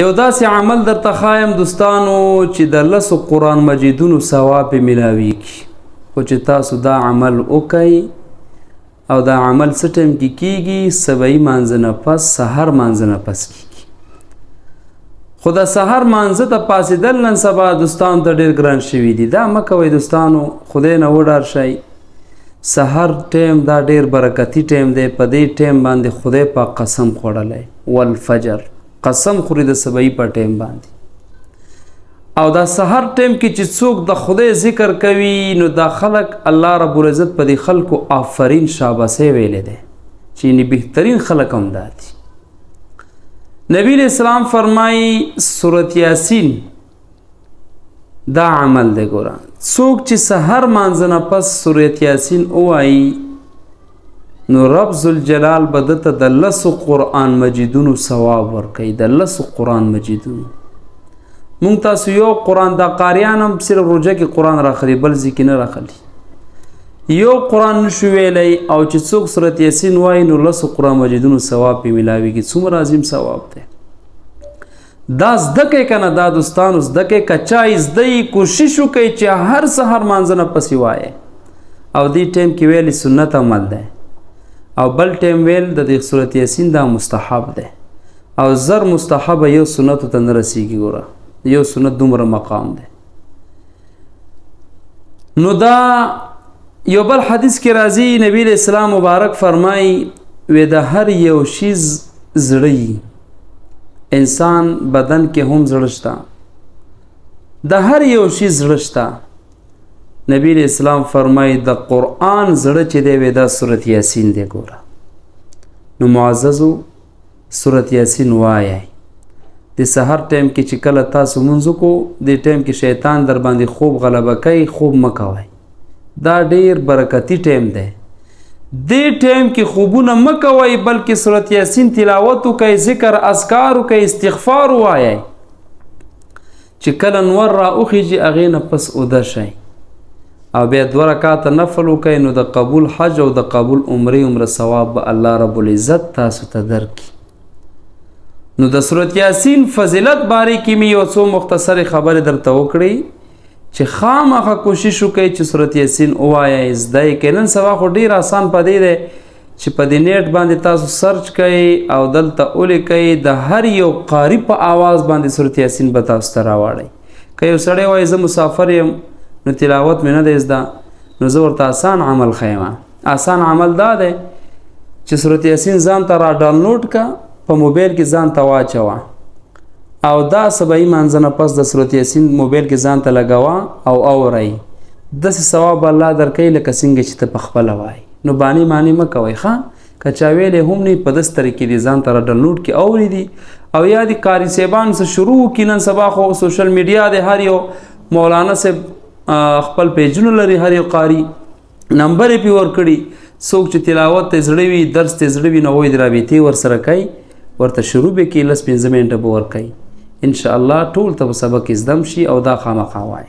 یو داسې عمل در تخایم دوستانو چې د لسو قرآن مجیدونو ثواب ملاویږي خو چې تاسو دا عمل وکړئ او دا عمل څه ټایم کې کیږي سبعي مانځه نه پس سهار مانځه نه پس کیږي خو د سهار مانځه ته پاسېدل نن سبا دوستان ته ډېر ګران شوي دي دا مه کوئ دوستانو خدای نه وډار شئ سهار ټایم دا ډېر برکتي ټایم دی په دې ټایم باندې خدای پاک قسم خوړلی والفجر قسم خوري د سبعي په ټیم باندې او دا سحر ټیم کې چې څوک د خدای ذکر کوي نو دا خلق الله رب العزت په دې خلکو آفرین شاباسه ویلې ده چې نه بهترین خلق هم داتي نبی اسلام فرمایي سورۃ یاسین دا عمل دی ګوره څوک چې سهار مانځنه پس سوریت یاسین ووایي نو رب ذوالجلال به دته د لسو قرآن مجیدونو ثواب ورکوي د لسو قرآن مجیدونو مونږ تاسو یو قرآن دا قاریان هم صرف روژه کې قرآن راخلي بل ځي کې نه راخلي یو قرآن نشو ویلی او چې څوک صورت یاسین وایي نو لسو قرآن مجیدونو ثواب پې میلاویږي څومره عظیم ثواب دی دا زده کې کنه دا دوستانو زده کې کچا زده یې کوشش وکړي چې هر سهار مانځنه پسې وایي او دې ټیم کې ویل سنت عمل دی او بل ټیم ویل د دې صورت یاسین دا مستحب دی او زر مستحب یو سنت ته نه رسیږي ګوره یو سنت دومره مقام دی نو دا یو بل حدیث کې راځي نبی اسلام مبارک فرمایي وې د هر یو شیز زړی انسان بدن کې هم زړه شته د هر یو شي زړه شته نبی اسلام فرمایي د قرآن زړه چې دی وې دا صورت یاسین دی ګوره نو معززو صورت یاسین وایي د سحر ټایم کې چې کله تاسو منځ کو د ټایم کې شیطان در باندې خوب غلبه کوي خوب مکوي دا ډیر برکتی ټیم دی دې ټیم کې خوبونه مکوئ بلکې سورت یاسین تلاوت وکئ ذکر اذکار وکئ استغفار وایئ چې کله نور را اوخیږي هغې نه پس اوده شئ او بیا دوه رکعاته نفل وکئ نو د قبول حج او د قبول عمرې عمره ثواب به الله رب العزت تاسو ته درکړي نو د سورت یاسین فضیلت باره کې مې یو څو مختصرې خبرې درته وکړئ چې خامخا کوشش وکړئ چې سورت یاسین ووایئ زده یې کړئ نن سبا خو ډېر اسان په دې دی چې په دې نیټ باندې تاسو سرچ کړئ او دلته ولیکئ د هر یو قاري په آواز باندې سورت یاسین به تاسو ته راوړئ که یو سړی وایي زه مسافر یم نو تلاوت مې نه دی زده نو زه ورته اسان عمل ښیم آسان عمل دا دی چې سورته یاسین ځان ته را ډاونلوډ کا په موبایل کې ځان ته واچوه او دا سبعی مانځنه پس د سورت یاسین موبایل کې ځان ته لګاوه او اورئ داسې ثواب الله درکوي لکه څنګه چې ته په خپله وایي نو بانې معنی مه کوئ ښه که چا ویلې هم نه په داسې طریقې دي ځان ته را ډنلوډ کې اوري دي او یا دي قاري صاحبان څه شروع کړي نن سبا خو سوشل میډیا دی هر یو مولانا صاحب خپل پیجونه لري هر یو قاري نمبر یې پی ور کړی څوک چې تلاوت ته زړه وي درس ته زړه وي نو وای درابطې ور سره کوي ورته شروع به کې لس پنځه منټه به ور کوي ان شاء الله ټول ته سبق زدم شي او دا خامخا وایي